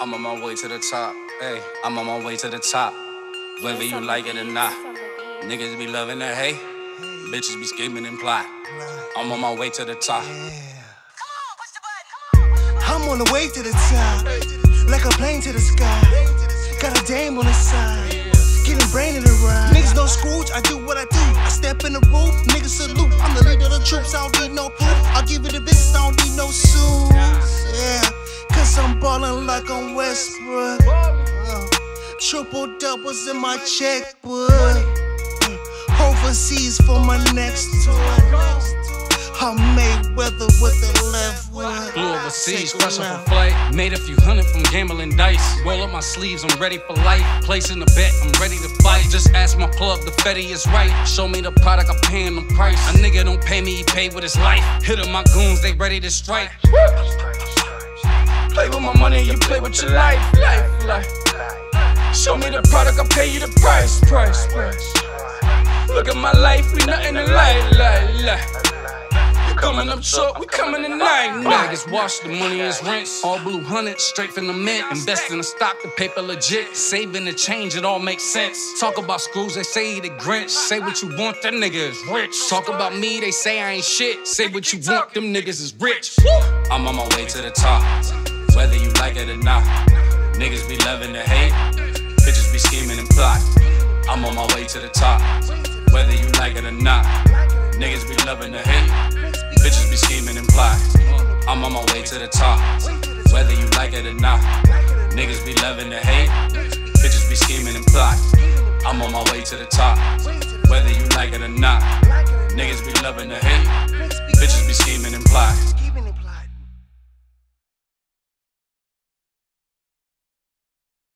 I'm on my way to the top. Hey, I'm on my way to the top. Whether you like it or not. Niggas be loving the hate. Bitches be scheming and plot. I'm on my way to the top. I'm on the way to the top, like a plane to the sky. Got a dame on the side, getting brain in the ride. Niggas no Scrooge, I do what I do. I step in the room, niggas salute. I'm the leader of the troops, I don't ballin' like I'm Westbrook. Uh, triple doubles in my checkbook. Uh, overseas for my next tour. I'm Mayweather with the left one. Flew overseas, fresh off a flight. Made a few hundred from gambling dice. Roll up my sleeves, I'm ready for life. Placing the bet, I'm ready to fight. Just ask my plug, the Fetty is right. Show me the product, I'm paying the price. A nigga don't pay me, he pay with his life. Hit up my goons, they ready to strike. Play with my money, you play with your life, life, life. Show me the product, I'll pay you the price, price, price. Look at my life, we nothing to lie, lie, lie. You coming up short, we coming tonight. Niggas wash the money is rinse. All blue hundred, straight from the mint. Invest in the stock, the paper legit. Saving the change, it all makes sense. Talk about Scrooge, they say he the Grinch. Say what you want, that nigga is rich. Talk about me, they say I ain't shit. Say what you want, them niggas is rich. I'm on my way to the top, whether you like it or not. Niggas be loving the hate, bitches be scheming and plot. I'm on my way to the top, whether you like it or not. Niggas be loving the hate, bitches be scheming and plot. I'm on my way to the top, whether you like it or not. Niggas be loving the hate, bitches be scheming and plot. I'm on my way to the top, whether you like it or not. Niggas be loving the hate, bitches be scheming and plot.